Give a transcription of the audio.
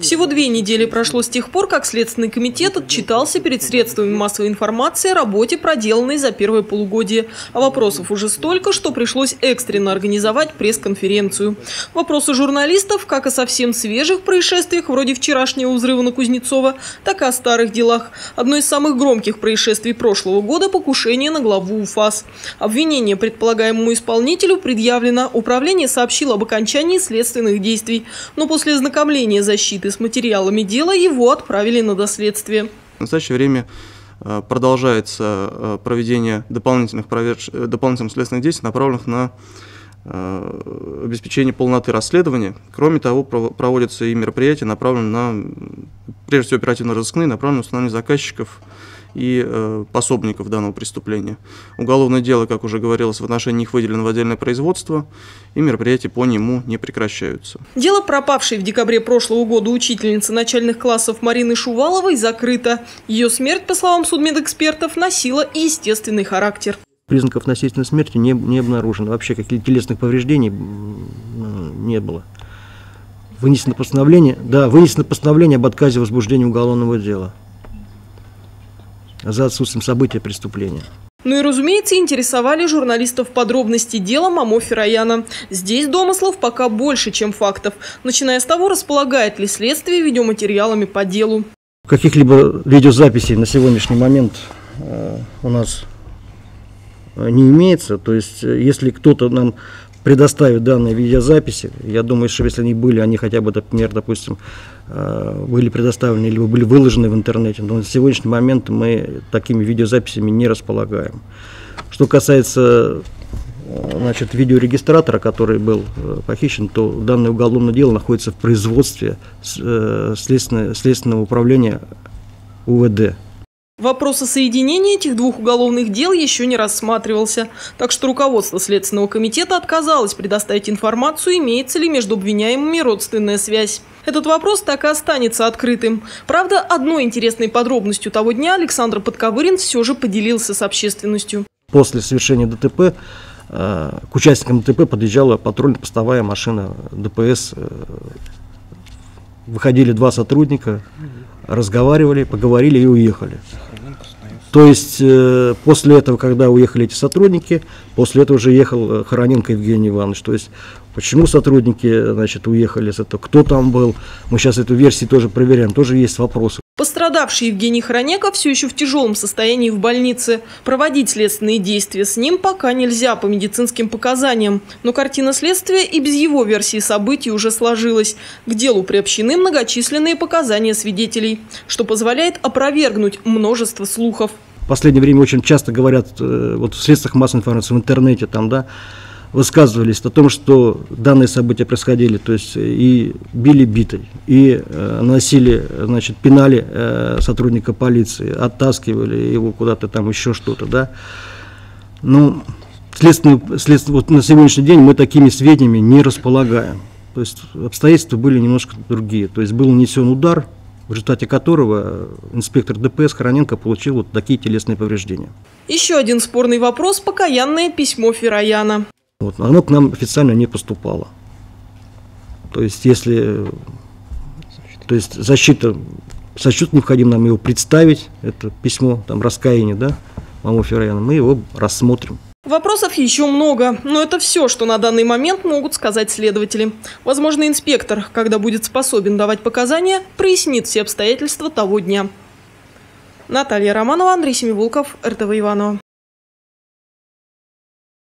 Всего две недели прошло с тех пор, как Следственный комитет отчитался перед средствами массовой информации о работе, проделанной за первое полугодие. А вопросов уже столько, что пришлось экстренно организовать пресс-конференцию. Вопросы журналистов, как о совсем свежих происшествиях, вроде вчерашнего взрыва на Кузнецова, так и о старых делах. Одно из самых громких происшествий прошлого года – покушение на главу УФАС. Обвинение предполагаемому исполнителю предъявлено. Управление сообщило об окончании следственных действий. Но после ознакомления защиты с материалами дела его отправили на доследствие. В настоящее время э, продолжается э, проведение дополнительных, проверш... Э, дополнительных следственных действий, направленных на обеспечение полноты расследования. Кроме того, проводятся и мероприятия, направленные на, прежде всего, оперативно-розыскные, направленные на установление заказчиков и э, пособников данного преступления. Уголовное дело, как уже говорилось, в отношении них выделено в отдельное производство, и мероприятия по нему не прекращаются. Дело пропавшей в декабре прошлого года учительницы начальных классов Марины Шуваловой закрыто. Ее смерть, по словам судмедэкспертов, носила естественный характер. Признаков насильственной смерти не, не обнаружено. Вообще каких-то телесных повреждений не было. Вынесено постановление, да, вынесено постановление об отказе возбуждения уголовного дела за отсутствием события преступления. Ну и, разумеется, интересовали журналистов подробности дела Мамо Ферояна. Здесь домыслов пока больше, чем фактов. Начиная с того, располагает ли следствие видеоматериалами по делу. Каких-либо видеозаписей на сегодняшний момент э, у нас э, не имеется. То есть, э, если кто-то нам предоставит данные видеозаписи. Я думаю, что если они были, они хотя бы, например, допустим, э, были предоставлены или были выложены в интернете. Но на сегодняшний момент мы такими видеозаписями не располагаем. Что касается э, значит, видеорегистратора, который был э, похищен, то данное уголовное дело находится в производстве следственного, следственного управления УВД. Вопрос о соединении этих двух уголовных дел еще не рассматривался, так что руководство Следственного комитета отказалось предоставить информацию, имеется ли между обвиняемыми родственная связь. Этот вопрос так и останется открытым. Правда, одной интересной подробностью того дня Александр Подковырин все же поделился с общественностью. После совершения ДТП э, к участникам ДТП подъезжала патрульно-постовая машина ДПС. Э, выходили два сотрудника, разговаривали, поговорили и уехали. То есть э, после этого, когда уехали эти сотрудники, после этого уже ехал э, Хороненко Евгений Иванович. То есть почему сотрудники значит, уехали с этого, кто там был, мы сейчас эту версию тоже проверяем, тоже есть вопросы. Пострадавший Евгений Хроняков все еще в тяжелом состоянии в больнице. Проводить следственные действия с ним пока нельзя по медицинским показаниям. Но картина следствия и без его версии событий уже сложилась. К делу приобщены многочисленные показания свидетелей, что позволяет опровергнуть множество слухов. В последнее время очень часто говорят э, вот в средствах массовой информации, в интернете, там, да, высказывались о том, что данные события происходили, то есть и били битой, и э, носили, значит, пинали э, сотрудника полиции, оттаскивали его куда-то там, еще что-то, да. Ну, следственно, следственно, вот на сегодняшний день мы такими сведениями не располагаем. То есть обстоятельства были немножко другие. То есть был нанесен удар, в результате которого инспектор ДПС Хороненко получил вот такие телесные повреждения. Еще один спорный вопрос – покаянное письмо Ферояна. Вот, оно к нам официально не поступало. То есть, если то есть защита, сочет необходимо нам его представить, это письмо, там, раскаяние, да, Маму Ферряна, мы его рассмотрим. Вопросов еще много, но это все, что на данный момент могут сказать следователи. Возможно, инспектор, когда будет способен давать показания, прояснит все обстоятельства того дня. Наталья Романова, Андрей Семиволков, РТВ Иванова.